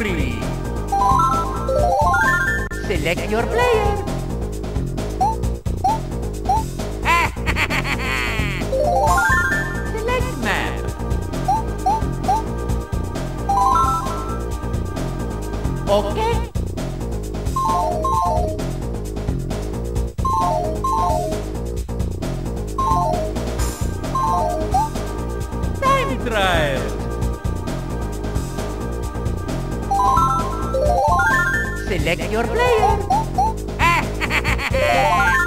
spree. Select your player. Select map. Okay. Select your player.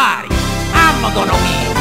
affari, ammogono via.